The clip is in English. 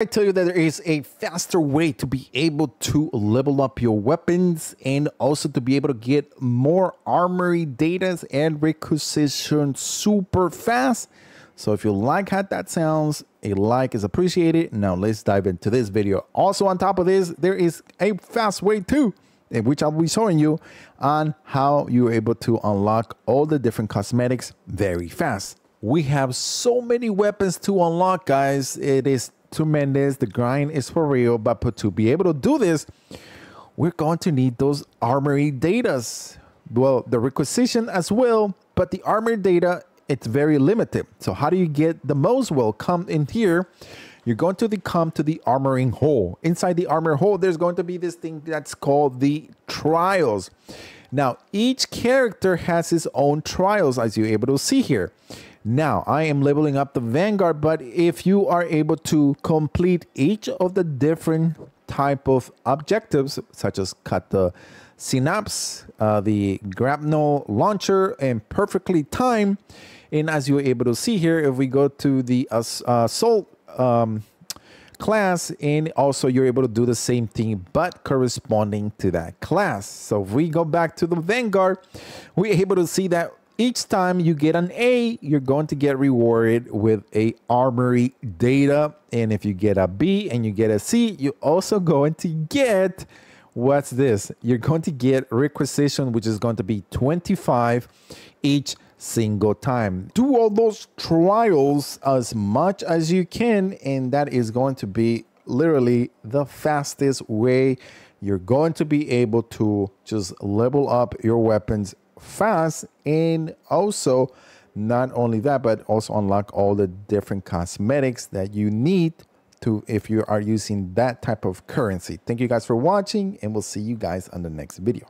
I tell you that there is a faster way to be able to level up your weapons and also to be able to get more armory data and requisition super fast. So if you like how that sounds, a like is appreciated. Now let's dive into this video. Also on top of this, there is a fast way too, eh, which I'll be showing you on how you're able to unlock all the different cosmetics very fast. We have so many weapons to unlock, guys. It is tremendous. The grind is for real. But to be able to do this, we're going to need those armory datas. Well, the requisition as well, but the armory data, it's very limited. So how do you get the most? Well, come in here. You're going to the, come to the Armory Hall. Inside the Armory Hall, there's going to be this thing that's called the trials. Now, each character has his own trials, as you're able to see here. Now, I am leveling up the Vanguard, but if you are able to complete each of the different type of objectives, such as cut the synapse, uh, the grapnel launcher, and perfectly time, and as you're able to see here, if we go to the assault um, class and also you're able to do the same thing but corresponding to that class. So if we go back to the vanguard we're able to see that each time you get an A, you're going to get rewarded with a armory data. And if you get a B and you get a C, you're also going to get what's this? You're going to get requisition, which is going to be 25 each single time. Do all those trials as much as you can, and that is going to be literally the fastest way you're going to be able to just level up your weapons fast and also not only that but also unlock all the different cosmetics that you need to if you are using that type of currency. Thank you guys for watching and we'll see you guys on the next video